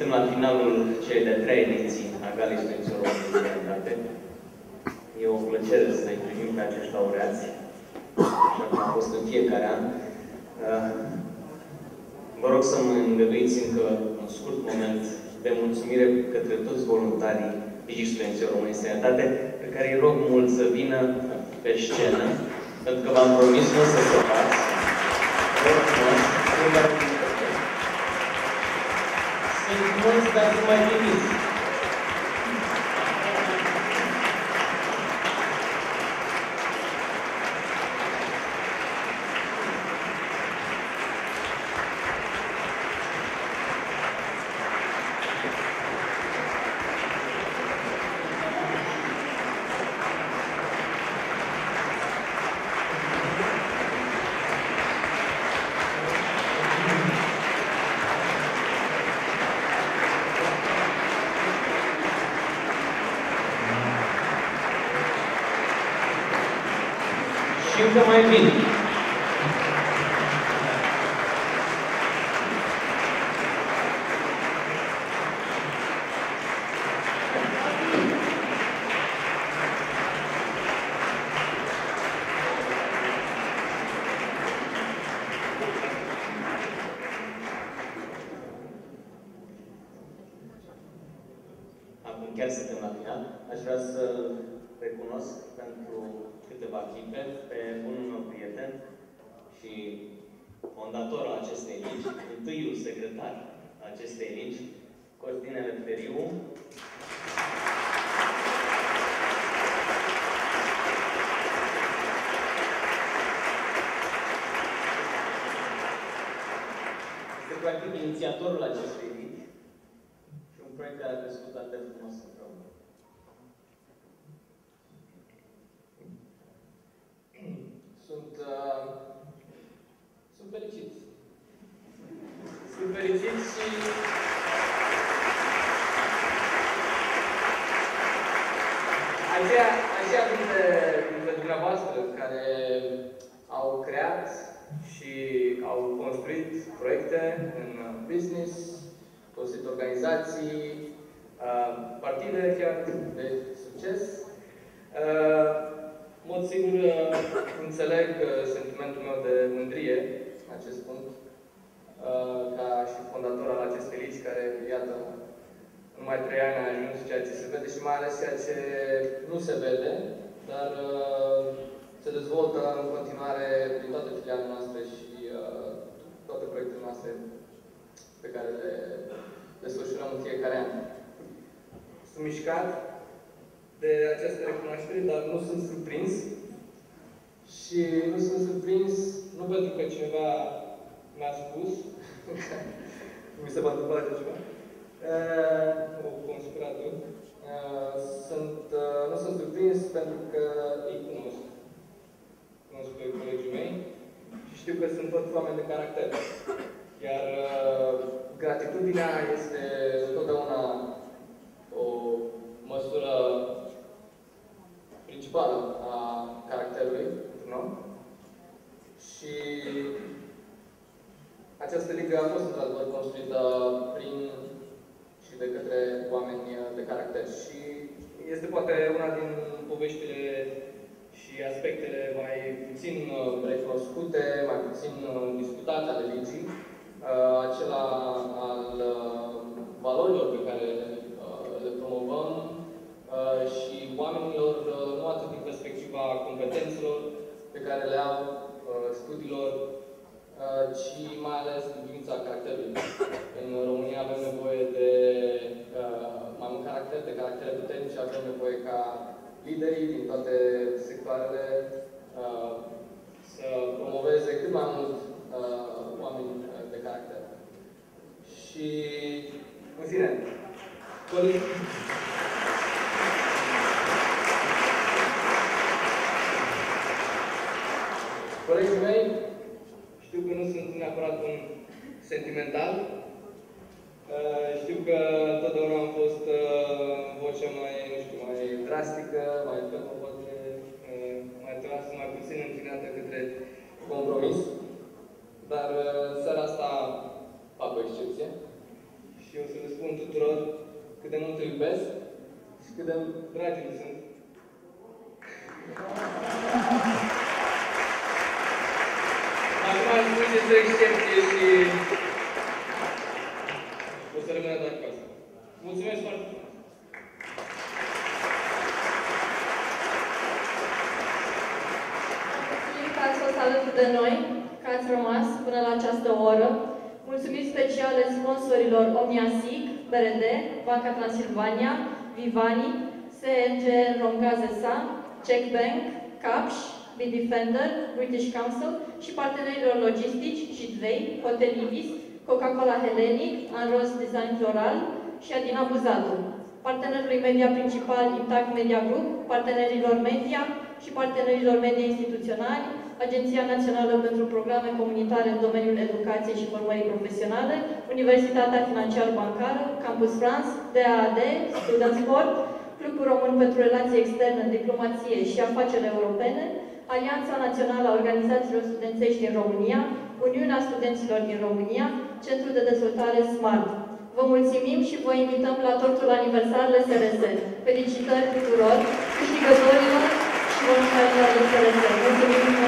Suntem la finalul celei de-a treia ediții a Galei Studenților României de Calitate. E o plăcere să-i primim pe acești laureați, așa cum a fost în fiecare an. Uh, vă rog să mă îngăduiți încă un scurt moment de mulțumire către toți voluntarii Ligii Studenților României de Sănătate, pe care îi rog mult să vină pe scenă, pentru că v-am promis nu să se faci. Vă rog frumos, sunt mulți, dar nu mai primiți. Și încă mai bine. Acum chiar suntem la final. Aș vrea să recunosc pentru câteva clipe pe bunul meu prieten și fondator al acestei legi, întâiul secretar al acestei legi, Costinele Feriu. Este practic inițiatorul acestei legi și un proiect care a crescut atât de frumos împreună. Sunt, uh, sunt fericit. Sunt fericit și aceia, aceia dintre, dintre dumneavoastră care au creat și au construit proiecte în business, construit organizații, uh, partide chiar de succes, uh, în mod sigur, uh, înțeleg uh, sentimentul meu de mândrie în acest punct, uh, ca și fondator al acestei legi, care, iată, în mai trei ani a ajuns ceea ce se vede și mai ales ceea ce nu se vede, dar se dezvoltă în continuare prin toate filialele noastre și toate proiectele noastre pe care le desfășurăm în fiecare an. Sunt mișcat de această recunoaștere, dar nu sunt surprins. Și nu sunt surprins nu pentru că cineva mi-a spus, mi se va întâmpla așa ceva, uh, o conspirator. Uh, sunt, uh, nu sunt surprins pentru că îi cunosc. Cunosc pe colegii mei și știu că sunt toți oameni de caracter. Iar uh, gratitudinea este întotdeauna o măsură principală a caracterului într-un om. Și această ligă a fost într-adevăr construită prin și de către oameni de caracter. Și este poate una din poveștile și aspectele mai puțin recunoscute, mai puțin discutate ale ligii, acela al valorilor pe care le promovăm și oamenilor, nu atât din perspectiva competențelor pe care le au studiilor, ci mai ales din privința caracterului. În România avem nevoie de mai mult caracter, de caractere puternice, avem nevoie ca liderii din toate sectoarele să promoveze cât mai mult oameni de caracter. Și, în fine, Colegii mei, știu că nu sunt neapărat un sentimental. Uh, știu că totdeauna am fost uh, vocea mai, nu știu, mai drastică, mai fermă, poate uh, mai trasă, mai puțin înclinată către compromis. Dar seara asta fac o excepție și o să le spun spun tuturor cât de mult îl iubesc și cât de dragi îmi sunt. Acum spun este o excepție și o să rămână doar cu asta. Mulțumesc foarte mult! Mulțumim că ați fost alături de noi, că ați rămas până la această oră. Mulțumiri speciale sponsorilor OmniaSIG, BRD, Banca Transilvania, Vivani, CNG Romgaz SA, Czech Bank, Capș, Defender, British Council și partenerilor logistici Jidvei, Hotel Ibis, Coca-Cola Hellenic, Anros Design Floral și Adina Buzatu. Partenerului media principal Intact Media Group, partenerilor media și partenerilor media instituționali, Agenția Națională pentru Programe Comunitare în domeniul educației și formării profesionale, Universitatea Financiar-Bancară, Campus France, DAAD, Student Sport, Clubul Român pentru Relații Externe, Diplomație și Afaceri Europene, Alianța Națională a Organizațiilor Studențești din România, Uniunea Studenților din România, Centrul de Dezvoltare SMART. Vă mulțumim și vă invităm la tortul aniversar SRS. Felicitări tuturor câștigătorilor și voluntarilor SRS. Mulțumim frumos!